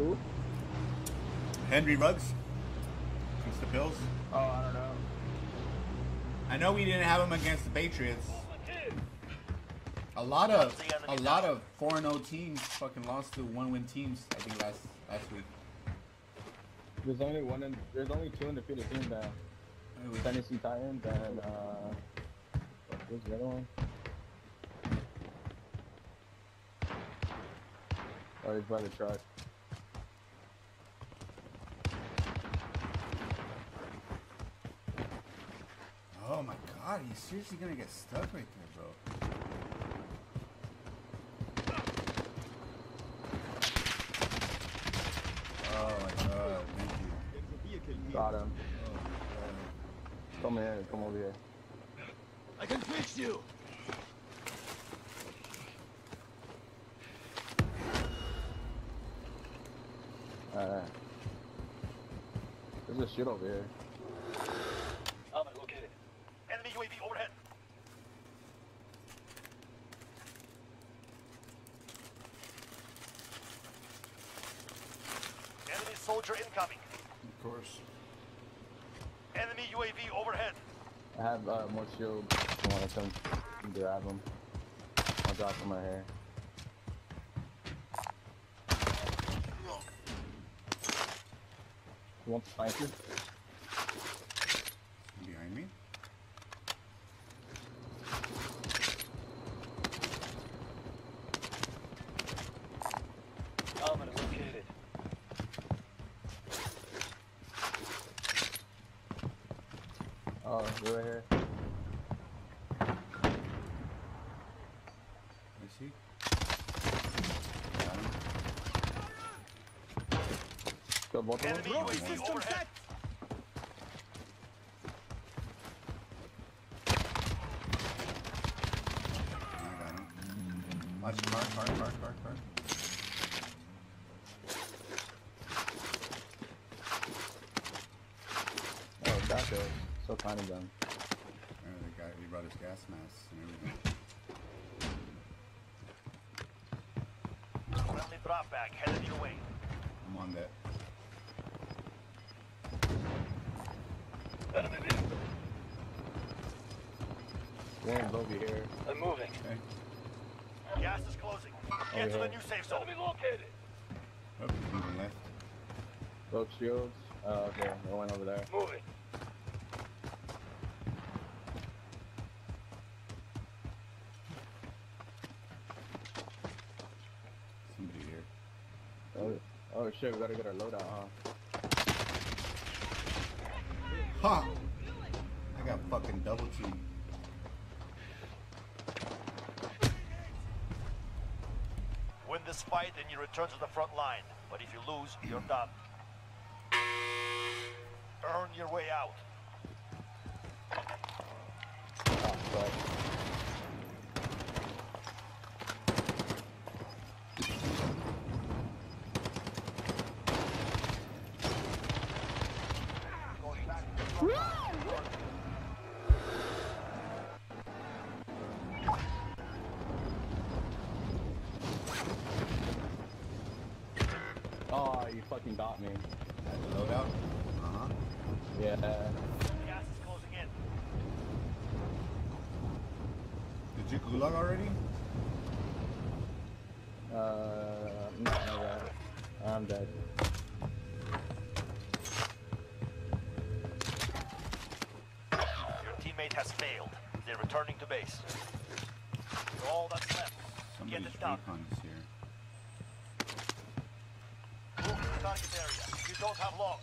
Who? Henry Ruggs against the Bills. Oh, I don't know. I know we didn't have him against the Patriots. A lot of a lot of 4-0 teams fucking lost to one-win teams. I think last last week. There's only one. In, there's only two undefeated teams now. It was- Tennessee Titans and uh, what was the other one? Oh, he's by the truck. Oh my god, he's seriously gonna get stuck right there, bro. Oh my god, thank you. Got him. Oh. Come here. Come over here. I can fix you. Alright. There's a shit over here. Alpha located. Enemy UAV overhead. Enemy soldier incoming. Of course. Enemy UAV overhead. I have uh, more shield. If you want to come grab them. I'll drop them right here. You want the sniper? Behind me? Alpha located. Oh, you're right here. Is he? Got him. Kill both of them? Enemy UAV overhead. I got him. Watch car, car, car, car, car. Oh, that goes. So kind of them. Oh, the guy, he brought his gas mask and everything. Friendly drop bag headed your way. I'm on that. Enemy vehicle. One's over here. I'm moving. Okay. Gas is closing. Oh, get to the new safe zone. Enemy located. Oh, he's moving left. Both shields. Oh, okay. I went over there. Moving. Somebody here. Oh, oh shit, we gotta get our loadout, huh? Ha! I got fucking double teamed. Win this fight and you return to the front line. But if you lose, you're done. Earn your way out. Oh, Oh, you fucking got me. At the loadout? Uh-huh. Yeah. Gas is closing in. Did you gulag already? Uh, no, no, no. I'm dead. Get it done. recon is here. Move to the target area. You don't have long.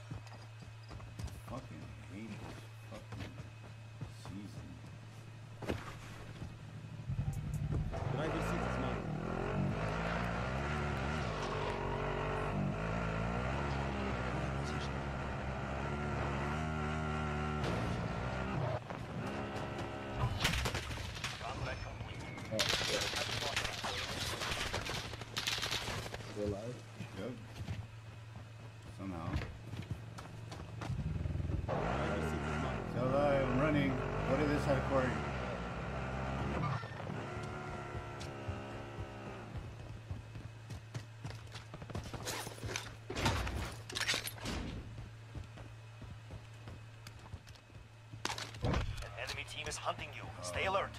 Hello, I'm running. What is this hardcore? Enemy team is hunting you. Stay alert.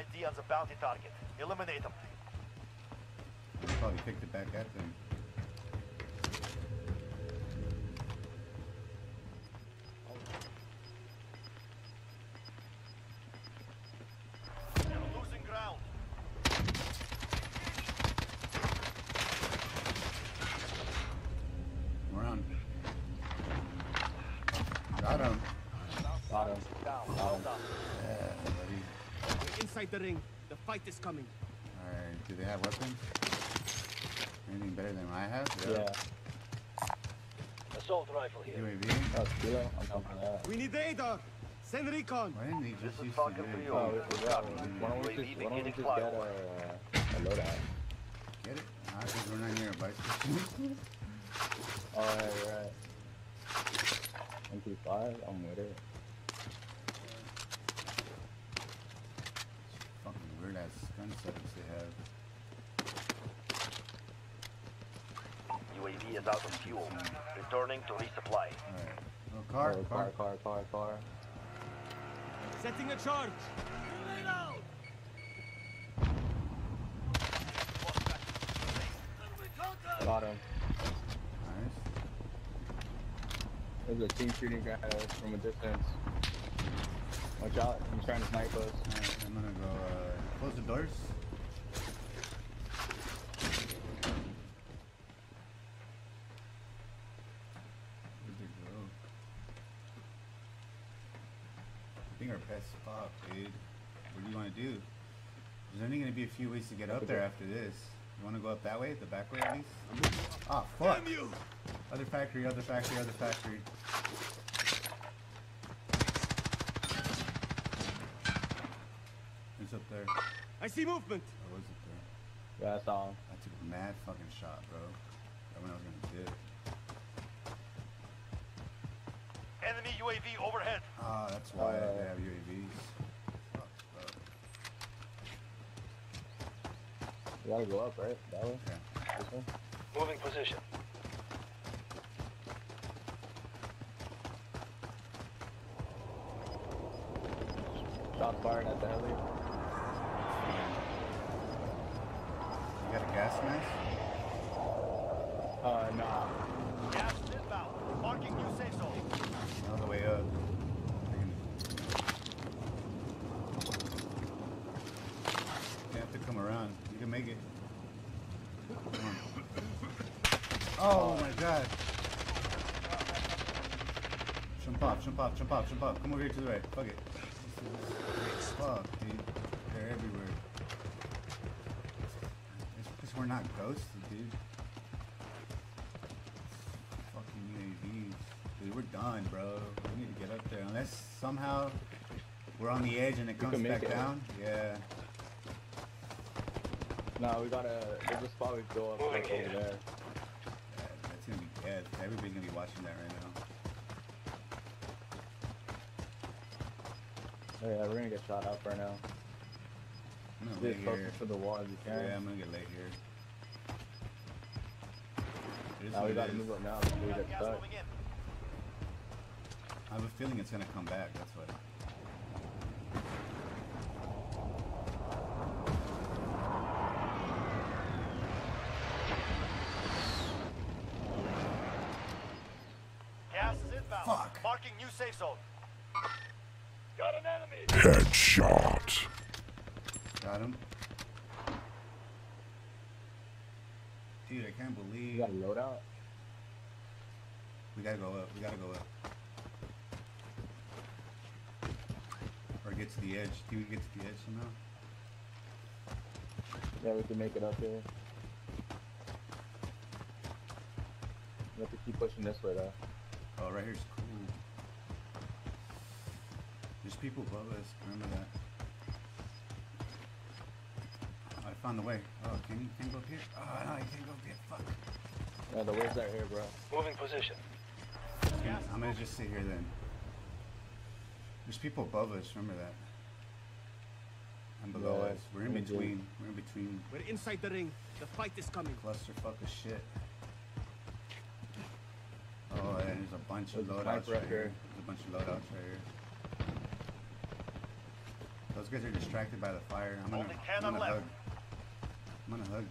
ID on the bounty target. Eliminate them. Probably picked it back at them. You're losing ground. We're on. Got him. Bottom. Down. Well done. Yeah, buddy. Inside the ring. The fight is coming. Alright, do they have weapons? Anything better than I have? Yeah. Assault rifle here. UAV? Oh, kilo. I'm coming for that. We need ADAR. Send recon. Why didn't they just is use the Trio. Oh, UAV? we forgot. Why don't we just, why don't we just get a, a loadout? Get it? Ah, because we're not near a bicycle. Oh, right, right. MP5, I'm with it. Fucking weird gun setups they have. UAV is out of fuel. Returning to resupply. Alright. Oh, car, oh, car. car, car, car, car. Setting a charge. Got him. Nice. There's a team shooting guy from a distance. Watch out, he's trying to snipe us. Alright, I'm gonna go, uh, close the doors. Where'd they go? I think our best spot, dude. What do you wanna do? There's only gonna be a few ways to get up there after this. You wanna go up that way? The back way at least? Ah, fuck! Damn you. Other factory, other factory, other factory. It's up there. Or I see movement. I was it there? Yeah, I saw him. I took a mad fucking shot, bro. That one I was gonna dip. Enemy UAV overhead. Ah, that's why Uh, they have UAVs. Fuck, bro. You gotta go up, right? That way? Okay. This one? Moving position. Shots fired at the heli. You got a gas mask? Uh, nah. Gas inbound. Marking new safe zone. All the way up. You have to come around. You can make it. Oh my god. Jump off, jump off, jump off, jump off. Come over here to the right. Fuck it. Fuck, dude. They're everywhere. It's because we're not ghosted, dude. Fucking UAVs. Dude, we're done, bro. We need to get up there. Unless somehow we're on the edge and it We comes back it. down. Yeah. No, we gotta. There's a spot we can go up like, over there. Yeah, That's gonna be dead. Everybody's gonna be watching that right now. Oh, yeah, we're gonna get shot up right now. I'm gonna Get lay as close here. to the wall as you can. Yeah, I'm gonna get lay here. Now we gotta is. move up now before we get stuck. I have a feeling it's gonna come back. That's what. Gas is inbound. Fuck. Marking new safe zone. Got an enemy. Headshot. Got him. Dude, I can't You believe got a loadout? we gotta go up. We gotta go up. Or get to the edge. Do we get to the edge somehow? Yeah, we can make it up here. We have to keep pushing this way though. Oh, right here's cool. There's people above us. Remember that. I found the way. Oh, can you can you go up here? Oh no, you can't go up here. Fuck. Yeah, the way's right here, bro. Moving position. I'm gonna just sit here then. There's people above us. Remember that. And below Yeah, us. We're in we do. between. We're in between We're inside the ring. The fight is coming. clusterfuck of shit. Oh, yeah, there's a bunch of There's a loadouts sniper right here. here. There's a bunch of loadouts right here. Those guys are distracted by the fire. I'm gonna, Only I'm cannon gonna left. hug. I'm gonna hug.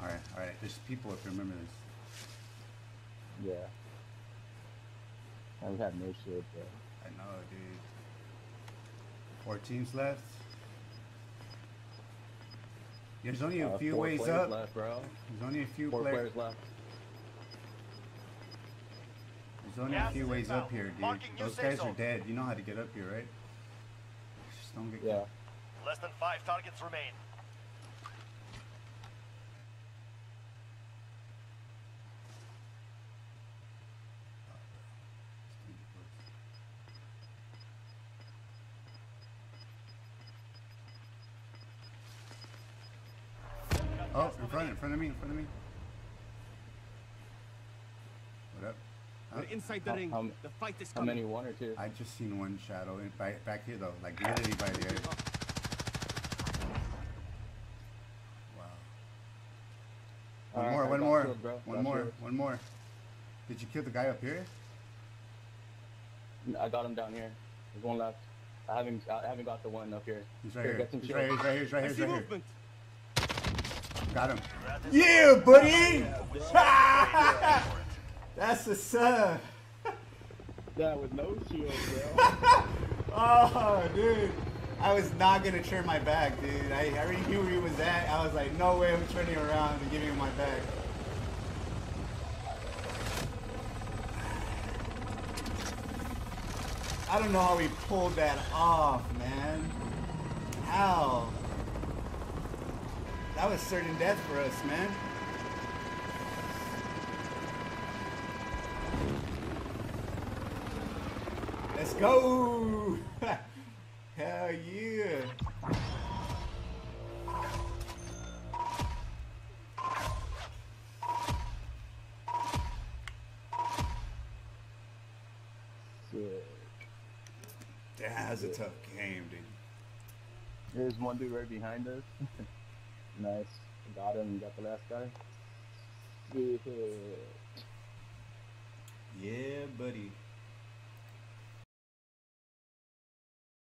Alright, alright. There's people if you remember this. Yeah. And we have no shit, bro. I know, dude. Four teams left. There's only a Uh, few four ways players up. left, bro. There's only a few Four players. players left. There's only a few is ways up here, dude. Marking Those safe guys are dead. You know how to get up here, right? Just don't get Yeah. Less than five targets remain. Oh, in front, in front of me, in front of me. What up? We're inside the How- ring. how- the fight is How coming. many? One or two? I just seen one shadow in, back, back here though, like literally by the edge. Wow. One Alright, more, I one more, shield, bro. one Got more, shield. one more. Did you kill the guy up here? I got him down here. There's one left. I haven't. I haven't got the one up here. He's right Here, here. He's right here. He's right here. He's right here. He's right here. movement. Got him. You're Yeah, buddy. That's the sub. Yeah, with no shield, bro. Oh, dude. I was not gonna turn my back, dude. I, I already knew where he was at. I was like, no way I'm turning around and giving him my back. I don't know how he pulled that off, man. How? That was certain death for us, man. Let's go! Hell yeah! Yeah, that's a tough game, dude. There's one dude right behind us. nice. Got him. Got the last guy. Yeah, buddy.